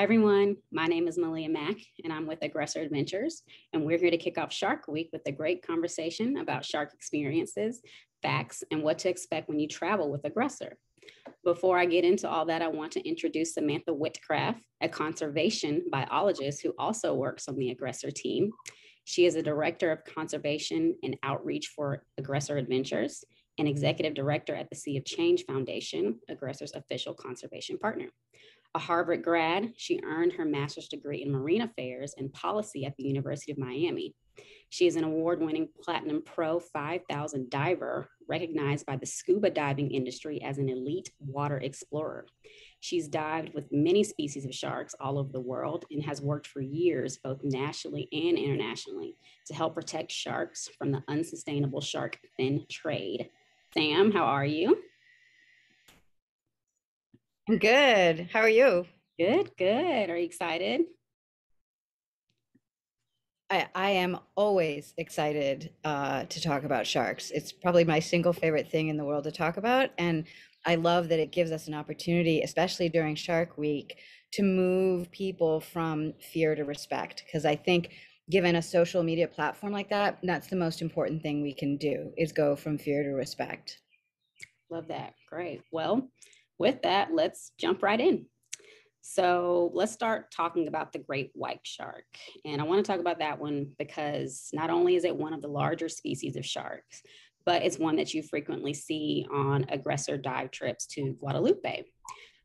Hi, everyone. My name is Malia Mack, and I'm with Aggressor Adventures. And we're here to kick off Shark Week with a great conversation about shark experiences, facts, and what to expect when you travel with Aggressor. Before I get into all that, I want to introduce Samantha Whitcraft, a conservation biologist who also works on the Aggressor team. She is a director of conservation and outreach for Aggressor Adventures and executive director at the Sea of Change Foundation, Aggressor's official conservation partner. A Harvard grad, she earned her master's degree in marine affairs and policy at the University of Miami. She is an award winning Platinum Pro 5000 diver, recognized by the scuba diving industry as an elite water explorer. She's dived with many species of sharks all over the world and has worked for years, both nationally and internationally, to help protect sharks from the unsustainable shark fin trade. Sam, how are you? I'm good. How are you? Good, good. Are you excited? I, I am always excited uh, to talk about sharks. It's probably my single favorite thing in the world to talk about. And I love that it gives us an opportunity, especially during Shark Week, to move people from fear to respect. Because I think given a social media platform like that, that's the most important thing we can do is go from fear to respect. Love that. Great. Well, with that, let's jump right in. So let's start talking about the great white shark. And I want to talk about that one because not only is it one of the larger species of sharks, but it's one that you frequently see on aggressor dive trips to Guadalupe.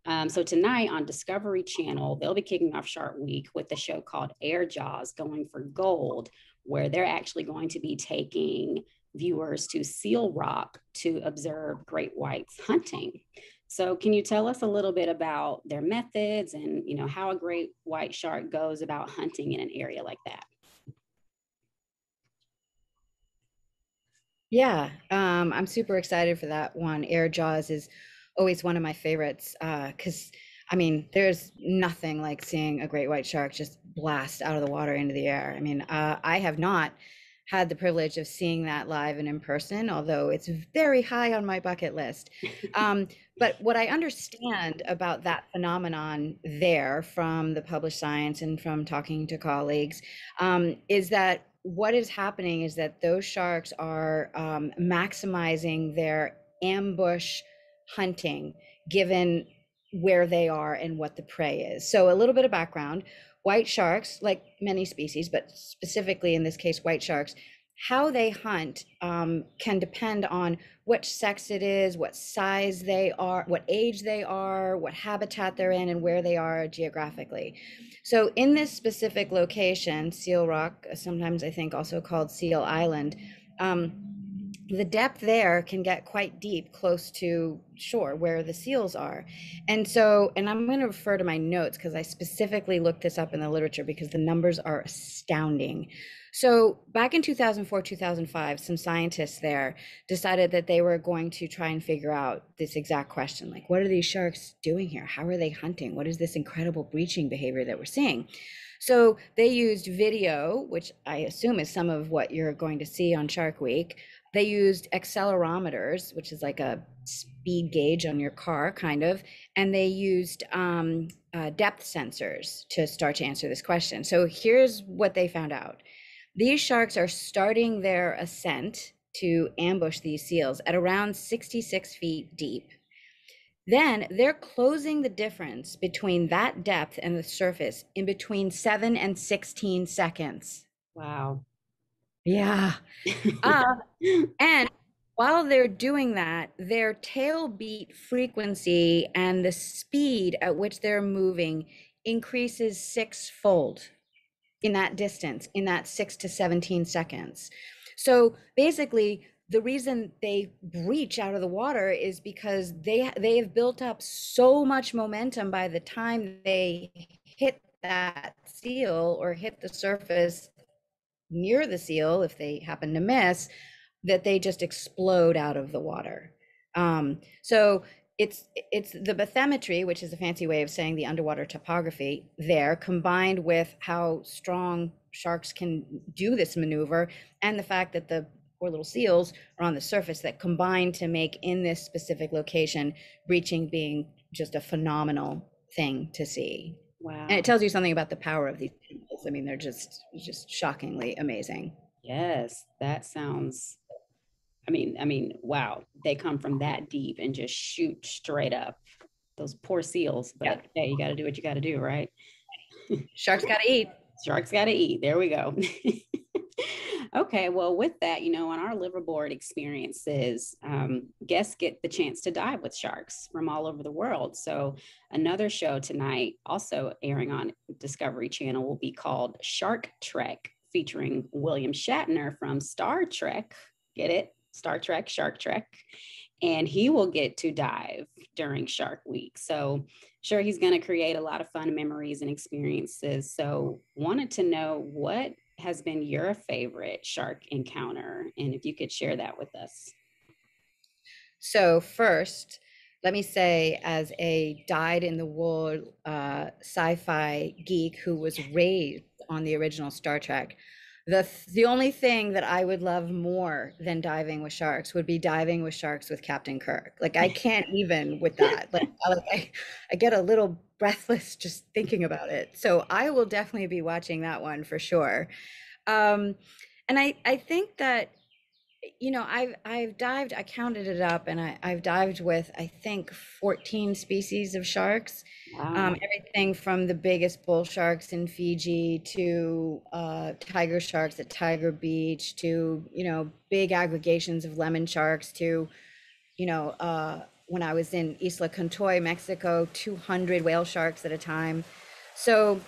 Um, so tonight on Discovery Channel, they'll be kicking off Shark Week with the show called Air Jaws Going for Gold, where they're actually going to be taking viewers to Seal Rock to observe great whites hunting. So can you tell us a little bit about their methods and you know how a great white shark goes about hunting in an area like that? Yeah, um, I'm super excited for that one. Air Jaws is always one of my favorites because uh, I mean, there's nothing like seeing a great white shark just blast out of the water into the air. I mean, uh, I have not had the privilege of seeing that live and in person, although it's very high on my bucket list. Um, but what I understand about that phenomenon there from the published science and from talking to colleagues um, is that what is happening is that those sharks are um, maximizing their ambush hunting given where they are and what the prey is. So, a little bit of background white sharks, like many species, but specifically in this case, white sharks, how they hunt um, can depend on which sex it is, what size they are, what age they are, what habitat they're in, and where they are geographically. So, in this specific location, Seal Rock, sometimes I think also called Seal Island, um, the depth there can get quite deep close to shore where the seals are. And so, and I'm going to refer to my notes because I specifically looked this up in the literature because the numbers are astounding. So, back in 2004, 2005, some scientists there decided that they were going to try and figure out this exact question like, what are these sharks doing here? How are they hunting? What is this incredible breaching behavior that we're seeing? So, they used video, which I assume is some of what you're going to see on Shark Week they used accelerometers, which is like a speed gauge on your car, kind of, and they used um, uh, depth sensors to start to answer this question. So here's what they found out these sharks are starting their ascent to ambush these seals at around 66 feet deep. Then they're closing the difference between that depth and the surface in between 7 and 16 seconds. Wow. Yeah. uh, and while they're doing that, their tail beat frequency and the speed at which they're moving increases sixfold in that distance, in that six to 17 seconds. So basically, the reason they breach out of the water is because they they have built up so much momentum by the time they hit that seal or hit the surface near the seal, if they happen to miss, that they just explode out of the water. Um, so it's it's the bathymetry, which is a fancy way of saying the underwater topography there, combined with how strong sharks can do this maneuver, and the fact that the poor little seals are on the surface that combine to make in this specific location breaching being just a phenomenal thing to see. Wow. And it tells you something about the power of these animals. I mean, they're just just shockingly amazing. Yes, that sounds I mean, I mean, wow, they come from that deep and just shoot straight up. Those poor seals, but yeah, hey, you got to do what you got to do, right? Sharks got to eat. Sharks got to eat. There we go. okay, well, with that, you know, on our liveaboard experiences, um, guests get the chance to dive with sharks from all over the world. So, another show tonight, also airing on Discovery Channel, will be called Shark Trek, featuring William Shatner from Star Trek. Get it? Star Trek, Shark Trek, and he will get to dive during Shark Week. So, sure, he's going to create a lot of fun memories and experiences. So, wanted to know what has been your favorite shark encounter, and if you could share that with us. So, first, let me say, as a dyed in the wool uh, sci fi geek who was raised on the original Star Trek, the the only thing that I would love more than diving with sharks would be diving with sharks with Captain Kirk. Like I can't even with that. Like, I, I get a little breathless just thinking about it. So I will definitely be watching that one for sure. Um, and I I think that you know i've i've dived i counted it up and I, i've dived with i think 14 species of sharks um, wow. um, everything from the biggest bull sharks in fiji to uh, tiger sharks at tiger beach to you know big aggregations of lemon sharks to you know uh, when i was in isla contoy mexico 200 whale sharks at a time so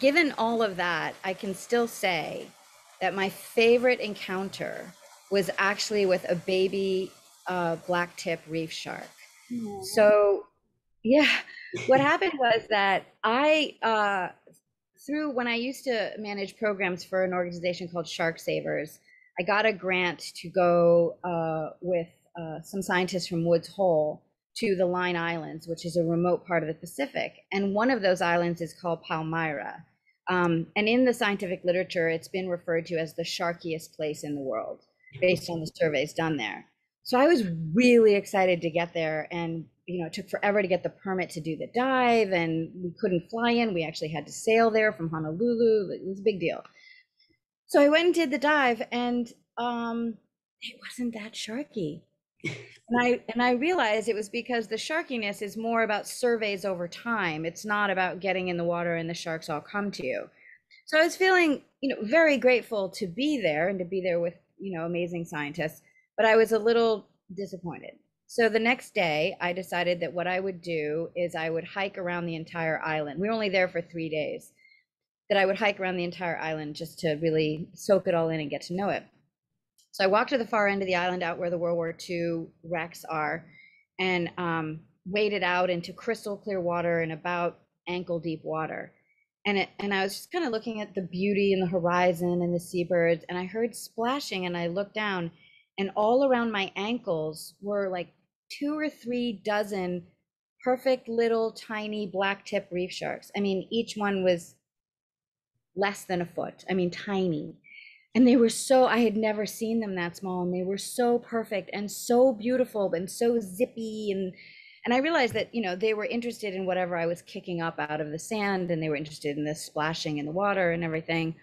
given all of that i can still say that my favorite encounter was actually with a baby uh, black tip reef shark. Aww. So, yeah, what happened was that I, uh, through when I used to manage programs for an organization called Shark Savers, I got a grant to go uh, with uh, some scientists from Woods Hole to the Line Islands, which is a remote part of the Pacific. And one of those islands is called Palmyra. Um, and in the scientific literature, it's been referred to as the sharkiest place in the world based on the surveys done there. So I was really excited to get there and you know, it took forever to get the permit to do the dive and we couldn't fly in. We actually had to sail there from Honolulu. It was a big deal. So I went and did the dive and um it wasn't that sharky. And I and I realized it was because the sharkiness is more about surveys over time. It's not about getting in the water and the sharks all come to you. So I was feeling, you know, very grateful to be there and to be there with, you know, amazing scientists, but I was a little disappointed. So the next day, I decided that what I would do is I would hike around the entire island. We were only there for 3 days. That I would hike around the entire island just to really soak it all in and get to know it. So I walked to the far end of the island out where the World War II wrecks are and um, waded out into crystal clear water and about ankle deep water. And it, and I was just kind of looking at the beauty and the horizon and the seabirds and I heard splashing and I looked down and all around my ankles were like two or three dozen perfect little tiny black tip reef sharks. I mean, each one was less than a foot. I mean, tiny and they were so i had never seen them that small and they were so perfect and so beautiful and so zippy and and i realized that you know they were interested in whatever i was kicking up out of the sand and they were interested in the splashing in the water and everything.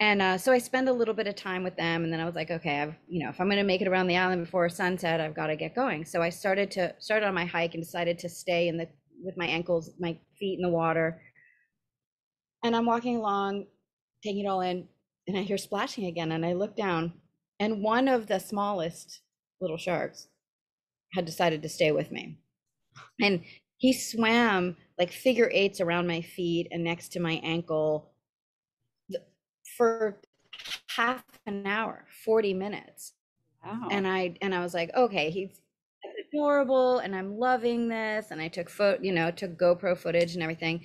And uh, so i spent a little bit of time with them and then i was like okay i've you know if i'm going to make it around the island before sunset i've got to get going. So i started to started on my hike and decided to stay in the with my ankles my feet in the water. And i'm walking along taking it all in and I hear splashing again. And I look down, and one of the smallest little sharks had decided to stay with me. And he swam like figure eights around my feet and next to my ankle for half an hour, 40 minutes. Wow. And I and I was like, okay, he's adorable and I'm loving this. And I took foot, you know, took GoPro footage and everything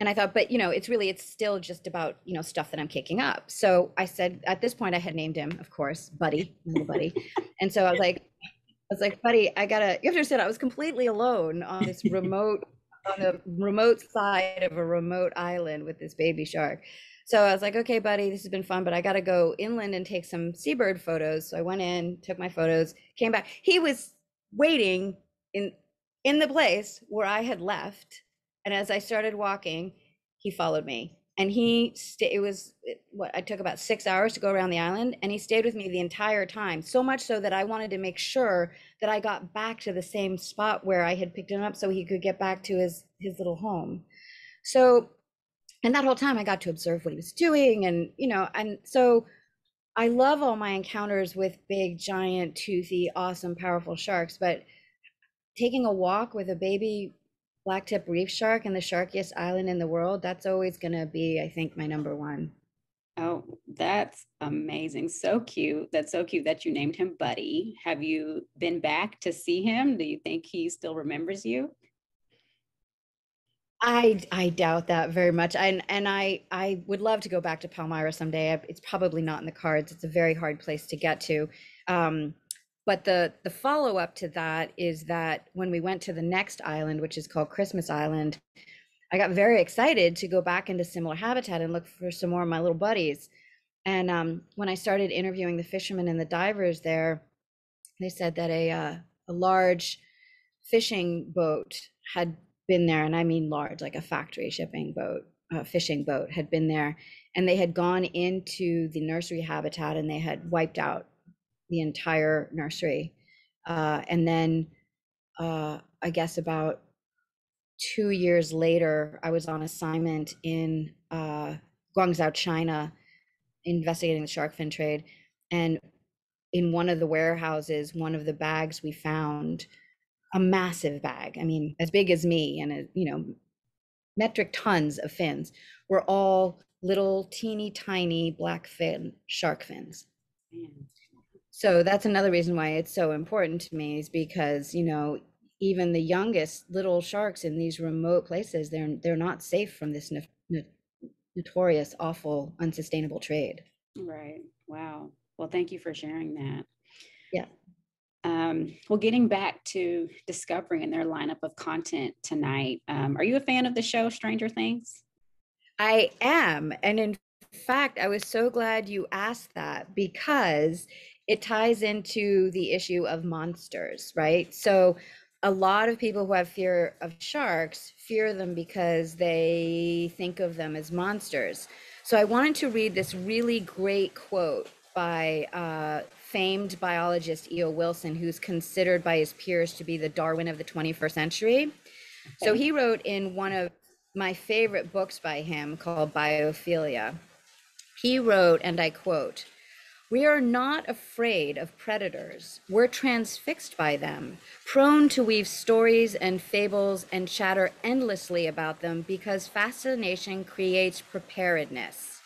and I thought, but you know, it's really, it's still just about, you know, stuff that I'm kicking up. So I said, at this point, I had named him, of course, Buddy, little Buddy. and so I was like, I was like, Buddy, I gotta, you have to understand, I was completely alone on this remote, on the remote side of a remote island with this baby shark. So I was like, okay, buddy, this has been fun, but I got to go inland and take some seabird photos. So I went in, took my photos, came back. He was waiting in in the place where I had left And as I started walking, he followed me. And he stayed, it was eh, what I took about six hours to go around the island. And he stayed with me the entire time, so much so that I wanted to make sure that I got back to the same spot where I had picked him up so he could get back to his, his little home. So, and that whole time I got to observe what he was doing. And, you know, and so I love all my encounters with big, giant, toothy, awesome, powerful sharks, but taking a walk with a baby blacktip reef shark and the sharkiest island in the world, that's always going to be, I think, my number one. Oh, that's amazing. So cute. That's so cute that you named him Buddy. Have you been back to see him? Do you think he still remembers you? I I doubt that very much. And and I I would love to go back to Palmyra someday. It's probably not in the cards. It's a very hard place to get to. Um, but the the follow up to that is that when we went to the next island, which is called Christmas Island, I got very excited to go back into similar habitat and look for some more of my little buddies. And um, when I started interviewing the fishermen and the divers there, they said that a uh, a large fishing boat had been there, and I mean large, like a factory shipping boat, a fishing boat had been there, and they had gone into the nursery habitat and they had wiped out the entire nursery. Uh, and then uh, I guess about two years later, I was on assignment in uh, Guangzhou, China, investigating the shark fin trade. And in one of the warehouses, one of the bags we found a massive bag. I mean, as big as me and, a, you know, metric tons of fins were all little teeny tiny black fin shark fins. So that's another reason why it's so important to me is because, you know, even the youngest little sharks in these remote places, they're they're not safe from this no, no, notorious, awful, unsustainable trade. Right. Wow. Well, thank you for sharing that. Yeah. Um, well, getting back to Discovery and their lineup of content tonight, um, are you a fan of the show Stranger Things? I am. And in fact, I was so glad you asked that because it ties into the issue of monsters, right? So, a lot of people who have fear of sharks fear them because they think of them as monsters. So, I wanted to read this really great quote by uh, famed biologist E.O. Wilson, who's considered by his peers to be the Darwin of the 21st century. So he wrote in one of my favorite books by him called Biophilia. He wrote, and I quote, we are not afraid of predators. We're transfixed by them, prone to weave stories and fables and chatter endlessly about them because fascination creates preparedness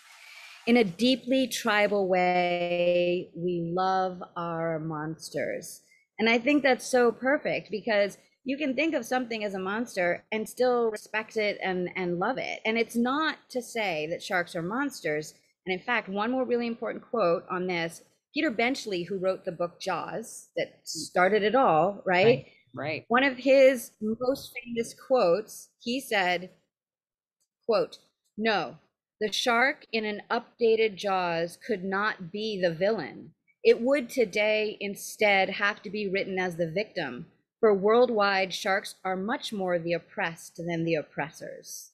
in a deeply tribal way, we love our monsters. And I think that's so perfect because you can think of something as a monster and still respect it and, and love it. And it's not to say that sharks are monsters. And in fact, one more really important quote on this Peter Benchley, who wrote the book Jaws that started it all, right? Right. right. One of his most famous quotes, he said, quote, no, the shark in an updated Jaws could not be the villain. It would today instead have to be written as the victim, for worldwide sharks are much more the oppressed than the oppressors.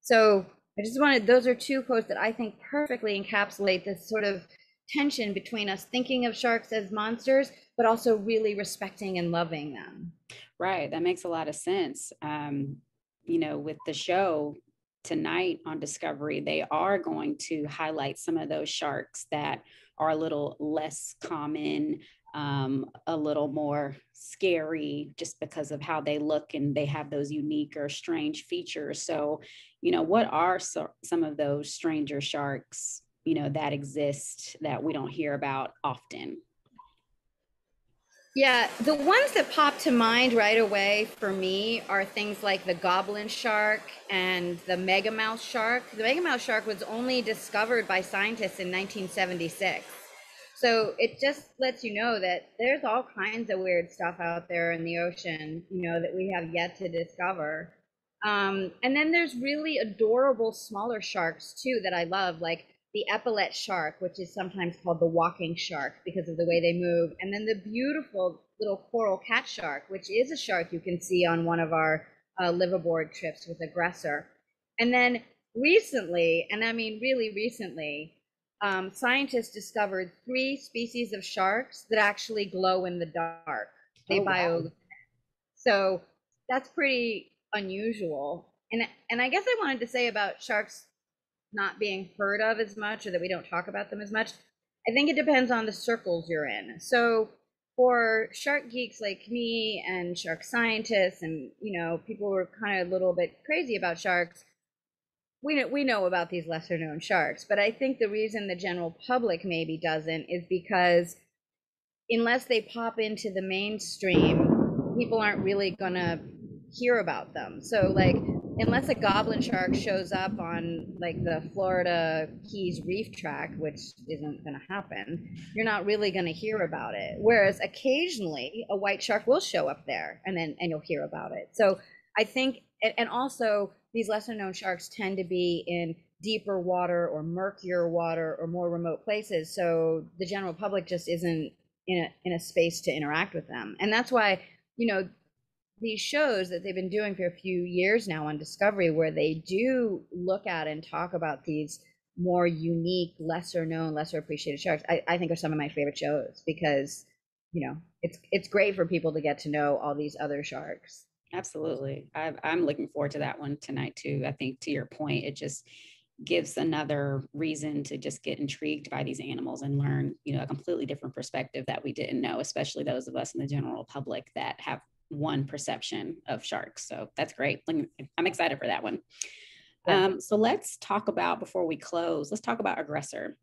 So I just wanted, those are two quotes that I think perfectly encapsulate this sort of tension between us thinking of sharks as monsters, but also really respecting and loving them. Right. That makes a lot of sense. Um, you know, with the show, tonight on Discovery, they are going to highlight some of those sharks that are a little less common, um, a little more scary just because of how they look and they have those unique or strange features. So, you know, what are so, some of those stranger sharks, you know, that exist that we don't hear about often? Yeah, the ones that pop to mind right away for me are things like the goblin shark and the megamouth shark. The megamouth shark was only discovered by scientists in 1976. So it just lets you know that there's all kinds of weird stuff out there in the ocean, you know, that we have yet to discover. Um, and then there's really adorable smaller sharks too that I love, like the epaulet shark, which is sometimes called the walking shark because of the way they move, and then the beautiful little coral cat shark, which is a shark you can see on one of our uh, liveaboard trips with Aggressor. And then recently, and I mean really recently, um, scientists discovered three species of sharks that actually glow in the dark. They oh, bio. Wow. So that's pretty unusual. And and I guess I wanted to say about sharks not being heard of as much or that we don't talk about them as much. I think it depends on the circles you're in. So for shark geeks like me and shark scientists and you know people who are kind of a little bit crazy about sharks we know, we know about these lesser known sharks but i think the reason the general public maybe doesn't is because unless they pop into the mainstream people aren't really going to hear about them so like unless a goblin shark shows up on like the Florida Keys reef tract, which isn't going to happen, you're not really going to hear about it. Whereas occasionally a white shark will show up there and then and you'll hear about it. So I think and also these lesser known sharks tend to be in deeper water or murkier water or more remote places. So the general public just isn't in a in a space to interact with them. And that's why, you know, these shows that they've been doing for a few years now on Discovery, where they do look at and talk about these more unique, lesser known, lesser appreciated sharks, I, I think are some of my favorite shows because you know it's it's great for people to get to know all these other sharks. Absolutely, I, I'm looking forward to that one tonight too. I think to your point, it just gives another reason to just get intrigued by these animals and learn you know a completely different perspective that we didn't know especially those of us in the general public that have one perception of sharks. So that's great. I'm excited for that one. Um, so let's talk about before we close. Let's talk about aggressor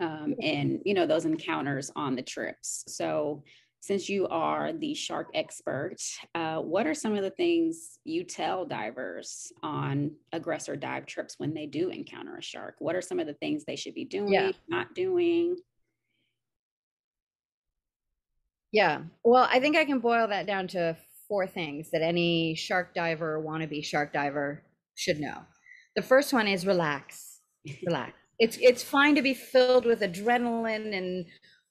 um, and you know those encounters on the trips. So since you are the shark expert, uh, what are some of the things you tell divers on aggressor dive trips when they do encounter a shark? What are some of the things they should be doing, yeah. not doing? Yeah. Well, I think I can boil that down to four things that any shark diver, wannabe shark diver should know. The first one is relax. Relax. It's it's fine to be filled with adrenaline and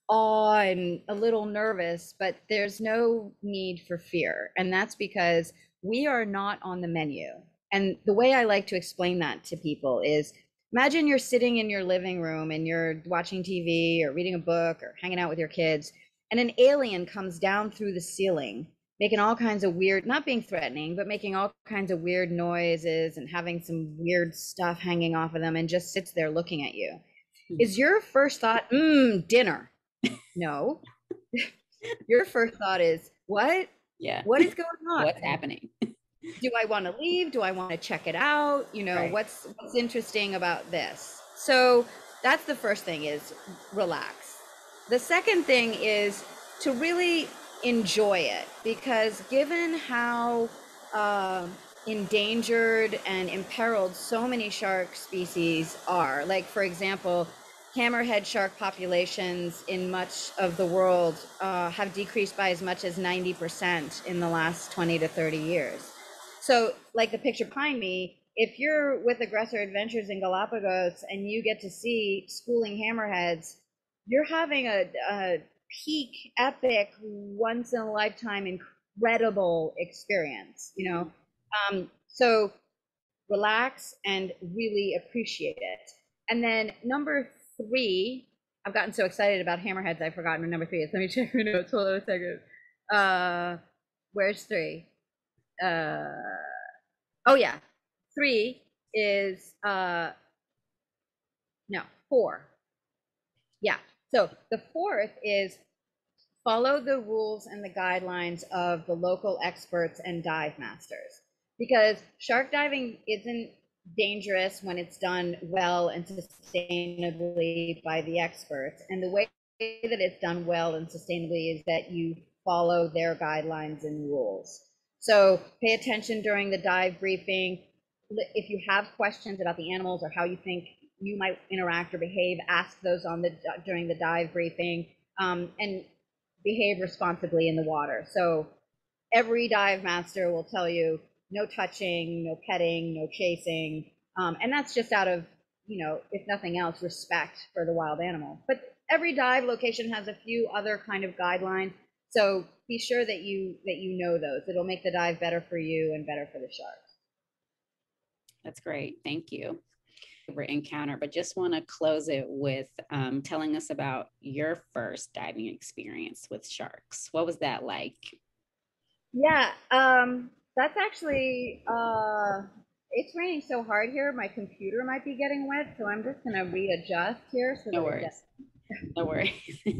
awe and a little nervous, but there's no need for fear. And that's because we are not on the menu. And the way I like to explain that to people is imagine you're sitting in your living room and you're watching TV or reading a book or hanging out with your kids and an alien comes down through the ceiling making all kinds of weird not being threatening but making all kinds of weird noises and having some weird stuff hanging off of them and just sits there looking at you hmm. is your first thought mm dinner no. Your first thought is what? Yeah. What is going on? what's happening? Do i want to leave? Do i want to check it out? You know right. what's what's interesting about this? So that's the first thing is relax. The second thing is to really enjoy it because given how uh, endangered and imperiled so many shark species are, like for example, hammerhead shark populations in much of the world uh, have decreased by as much as 90% in the last 20 to 30 years. So, like the picture behind me, if you're with Aggressor Adventures in Galapagos and you get to see schooling hammerheads you're having a, a peak, epic, once in a lifetime, incredible experience, you know? Um, so relax and really appreciate it. And then number three, I've gotten so excited about hammerheads, I've forgotten what number three is. Let me check my notes. Hold on a second. Uh, where's three? Uh, oh yeah, three is uh, no four. Yeah, so the fourth is follow the rules and the guidelines of the local experts and dive masters because shark diving isn't dangerous when it's done well and sustainably by the experts. And the way that it's done well and sustainably is that you follow their guidelines and rules. So pay attention during the dive briefing. If you have questions about the animals or how you think you might interact or behave, ask those on the during the dive briefing, um, and behave responsibly in the water. So every dive master will tell you no touching, no petting, no chasing, um, and that's just out of you know, if nothing else, respect for the wild animal. But every dive location has a few other kind of guidelines. So be sure that you that you know those. It'll make the dive better for you and better for the shark. That's great. Thank you. Encounter, but just want to close it with um, telling us about your first diving experience with sharks. What was that like? Yeah, um, that's actually uh, it's raining so hard here. My computer might be getting wet, so I'm just gonna readjust here. So no worries. no worries. okay.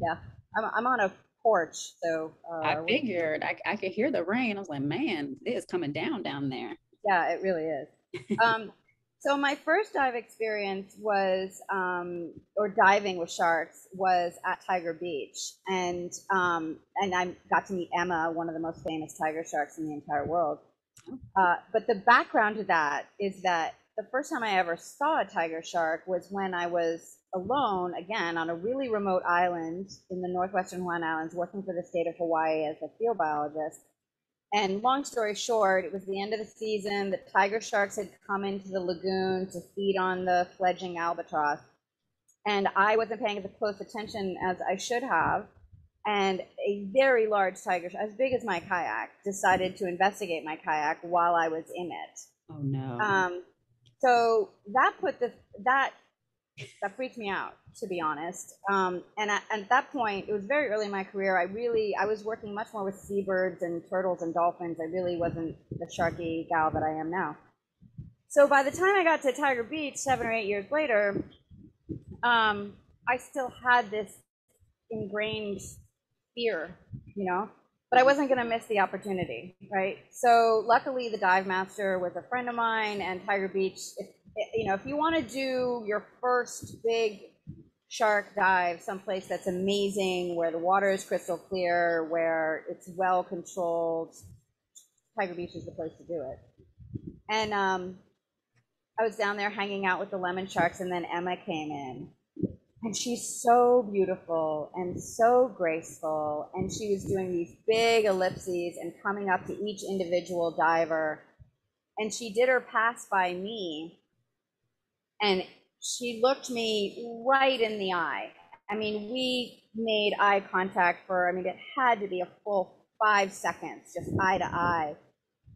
yeah, I'm I'm on a porch, so uh, I figured I I could hear the rain. I was like, man, it is coming down down there. Yeah, it really is. um, so my first dive experience was, um, or diving with sharks, was at Tiger Beach, and um, and I got to meet Emma, one of the most famous tiger sharks in the entire world. Oh. Uh, but the background to that is that the first time I ever saw a tiger shark was when I was alone, again, on a really remote island in the northwestern Hawaiian Islands, working for the state of Hawaii as a field biologist. And long story short, it was the end of the season. The tiger sharks had come into the lagoon to feed on the fledging albatross. And I wasn't paying as close attention as I should have. And a very large tiger, as big as my kayak, decided to investigate my kayak while I was in it. Oh no. Um, so that put the that that freaked me out to be honest. Um, and at, at, that point, it was very early in my career. I really, I was working much more with seabirds and turtles and dolphins. I really wasn't the sharky gal that I am now. So by the time I got to Tiger Beach, seven or eight years later, um, I still had this ingrained fear, you know, but I wasn't going to miss the opportunity, right? So luckily, the dive master was a friend of mine, and Tiger Beach. You know, if you want to do your first big shark dive someplace that's amazing, where the water is crystal clear, where it's well controlled. Tiger Beach is the place to do it. And um, I was down there hanging out with the lemon sharks, and then Emma came in. And she's so beautiful and so graceful. And she was doing these big ellipses and coming up to each individual diver. And she did her pass by me. And she looked me right in the eye. I mean, we made eye contact for, I mean, it had to be a full five seconds, just eye to eye.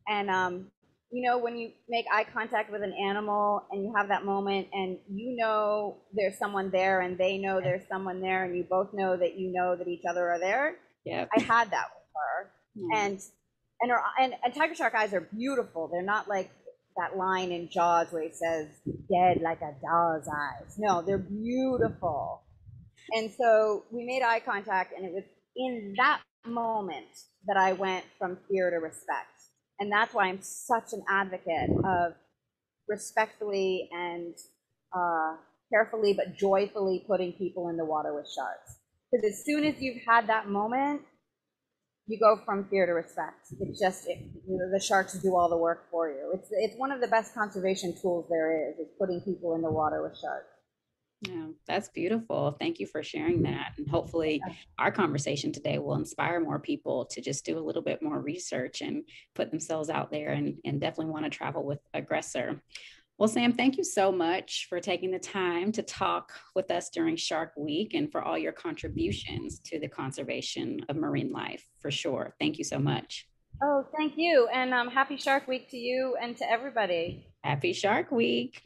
And, um, you know, when you make eye contact with an animal and you have that moment and you know there's someone there and they know there's someone there and you both know that you know that each other are there. Yeah. I had that with her. Yeah. And and her and, and tiger shark eyes are beautiful. They're not like that line in Jaws where he says, dead like a doll's eyes. No, they're beautiful. And so we made eye contact, and it was in that moment that I went from fear to respect. And that's why I'm such an advocate of respectfully and uh, carefully but joyfully putting people in the water with sharks. Because as soon as you've had that moment, you go from fear to respect. It's just it, you know, the sharks do all the work for you. It's it's one of the best conservation tools there is. Is putting people in the water with sharks. Yeah, that's beautiful. Thank you for sharing that. And hopefully, our conversation today will inspire more people to just do a little bit more research and put themselves out there and, and definitely want to travel with Aggressor. Well, Sam, thank you so much for taking the time to talk with us during Shark Week and for all your contributions to the conservation of marine life, for sure. Thank you so much. Oh, thank you. And um, happy Shark Week to you and to everybody. Happy Shark Week.